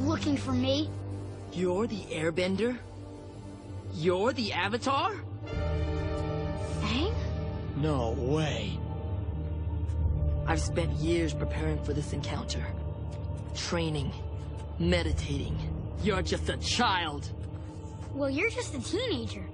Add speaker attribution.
Speaker 1: looking for me.
Speaker 2: You're the Airbender? You're the Avatar?
Speaker 1: Aang?
Speaker 3: No way.
Speaker 2: I've spent years preparing for this encounter. Training. Meditating. You're just a child.
Speaker 1: Well, you're just a teenager.